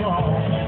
strong.